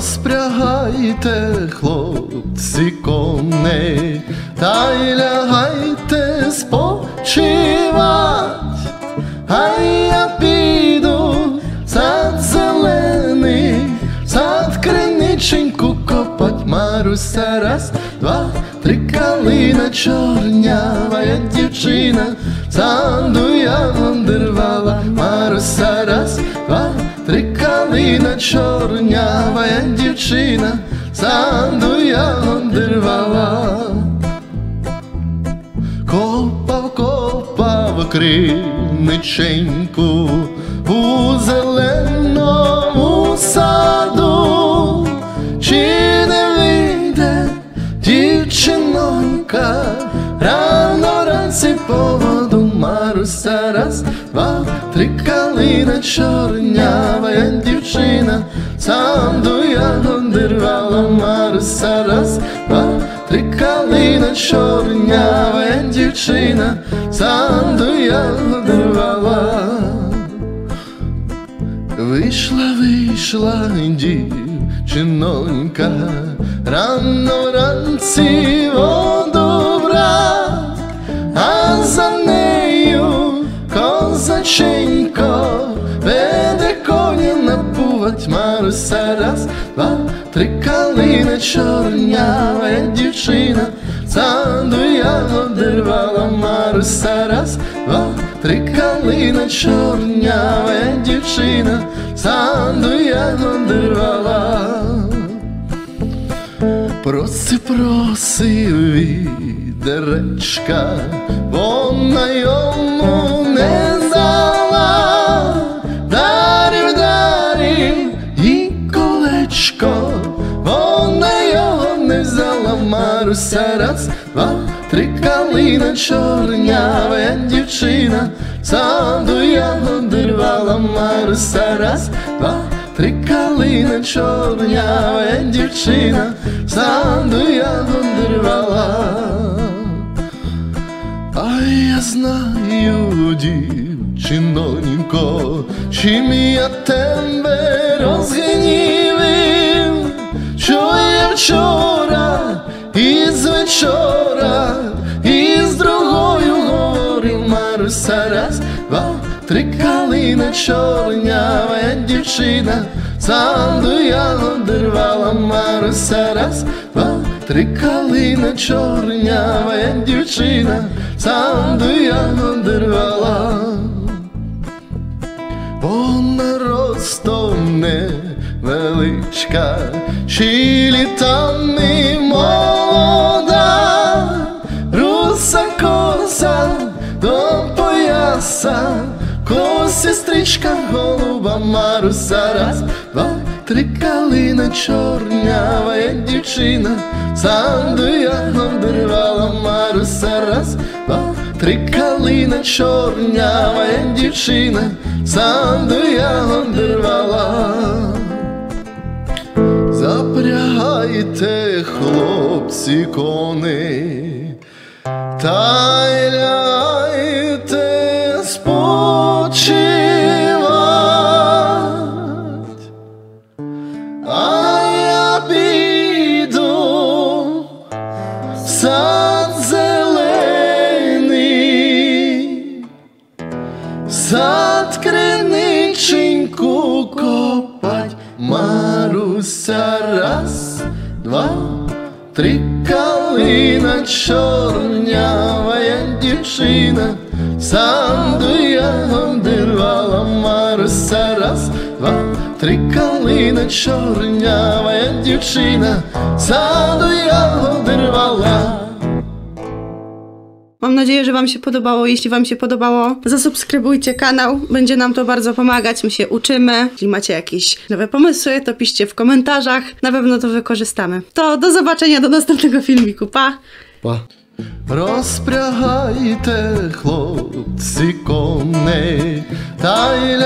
запрягайте, хлопці, коней, та й лягайте спочивать, а я піду сад зелений, сад криниченьку копать, Маруся, раз, два, три калина чорнява, я дівчина, саду я дервала, калина чорнява, я дівчина, саду я дервала. Копав, копав криниченьку у зеленому саду, чи не вийде дівчинонька, рано ранці по воду Маруся, раз, два, три калина чорнява, я дівчина, саду я дервала Маруся, раз, два, три калина чорнява, я дівчина, саду я дервала. Вийшла, вийшла дівчинонька, рано ранці воду брать, а за козаченько веде коня напувать Маруся, раз, два, три калина чорнява, дівчина, саду я одервала Маруся, раз, два, три калина чорнява, дівчина, саду я одервала. Проси, проси відеречка, вона йому Маруся, раз, два, три калина чорнява, дівчина, саду я одервала, Маруся, раз, два, три калина чорнява, я дівчина, саду я одервала. А я знаю, дівчинонько, чим я тебе розгнівив, що я вчора три калина чорнява, я дівчина, саду я одервала Маруся, раз, два, три калина чорнява, я дівчина, саду я одервала. Вона ростом невеличка, чи літами косестричка голуба Маруся, раз, два, три калина чорнява, я дівчина, саду я одервала Маруся, раз, два, три калина чорнява, я дівчина, саду я. Запрягайте, хлопці, коней, та сад криниченьку копать, Маруся, раз, два, три калина чорнява, я дівчина, саду я одервала, Маруся, раз, два, три калина чорнява, я дівчина, саду я одервала. Mam nadzieję, że Wam się podobało. Jeśli Wam się podobało, zasubskrybujcie kanał. Będzie nam to bardzo pomagać. My się uczymy. Jeśli macie jakieś nowe pomysły, to piszcie w komentarzach. Na pewno to wykorzystamy. To do zobaczenia do następnego filmiku. Pa! Pa! Розпрягайте, хлопці, коней, та й